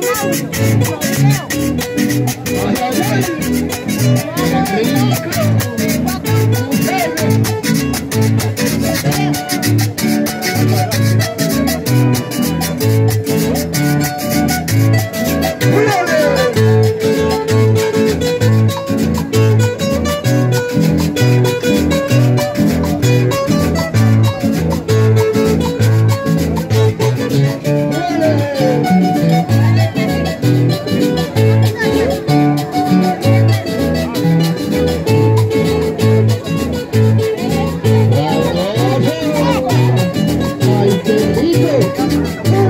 You. Hey.